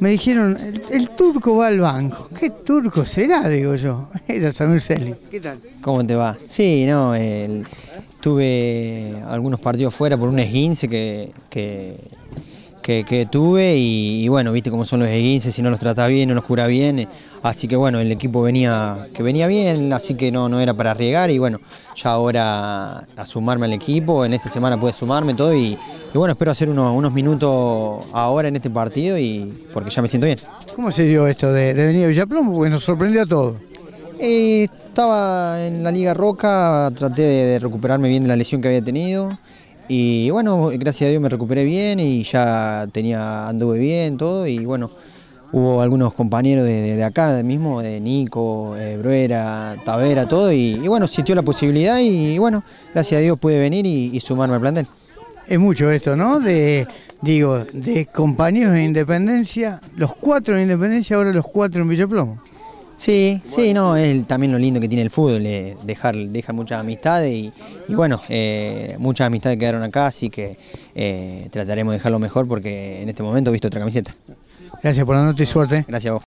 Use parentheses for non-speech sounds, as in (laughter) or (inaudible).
Me dijeron, el, el turco va al banco. ¿Qué turco será? Digo yo. (laughs) Era Samuel Celi. ¿Qué tal? ¿Cómo te va? Sí, no, el- tuve algunos partidos fuera por un esguince que, que, que- que tuve y, y bueno, viste cómo son los esguinces, si no los tratás bien, no los cura bien, eh, así que bueno, el equipo venía que venía bien, así que no, no era para arriesgar y bueno, ya ahora a sumarme al equipo, en esta semana pude sumarme todo y, y bueno, espero hacer unos, unos minutos ahora en este partido y porque ya me siento bien. ¿Cómo se dio esto de, de venir a Villaplomo? Porque nos sorprendió a todos. Eh, estaba en la Liga Roca, traté de, de recuperarme bien de la lesión que había tenido. Y bueno, gracias a Dios me recuperé bien y ya tenía, anduve bien, todo. Y bueno, hubo algunos compañeros de, de- acá mismo, de Nico, eh, Bruera, Tavera, todo. Y, bueno, existió la posibilidad y, bueno, gracias a Dios pude venir y, y sumarme al plantel. Es mucho esto, ¿no? De, digo, de compañeros de Independencia, los cuatro en Independencia, ahora los cuatro en Villaplomo. Sí, sí, no, es también lo lindo que tiene el fútbol, eh, dejar, dejar muchas amistades y, y bueno, eh, muchas amistades quedaron acá, así que eh, trataremos de dejarlo mejor porque en este momento he visto otra camiseta. Gracias por la nota y suerte. Gracias a vos.